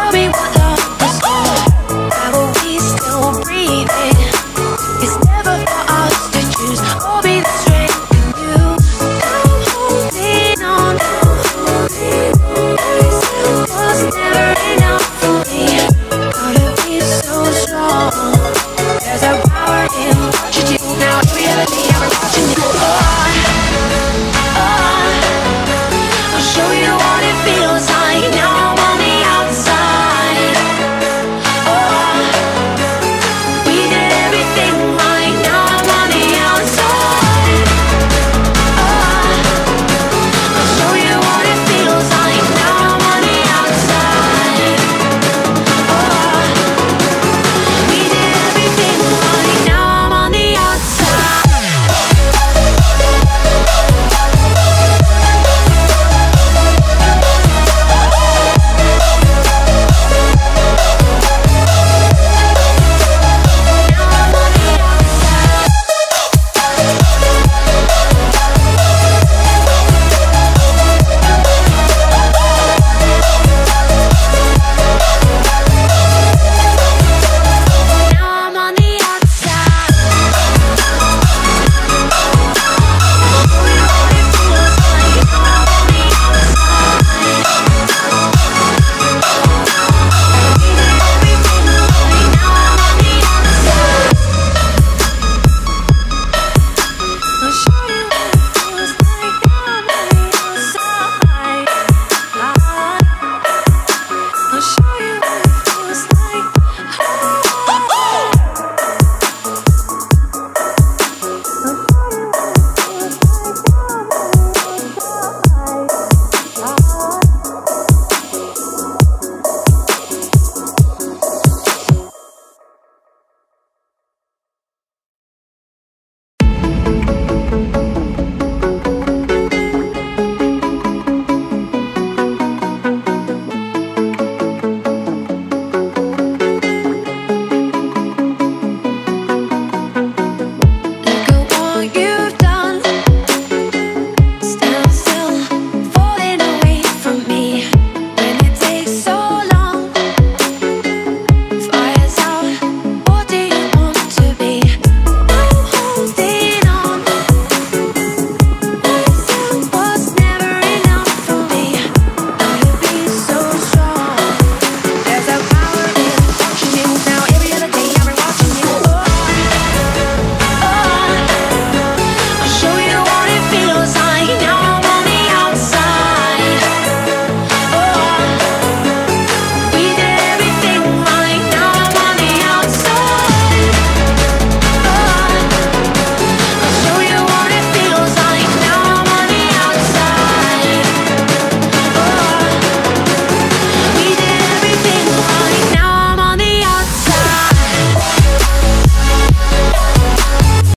tell me what love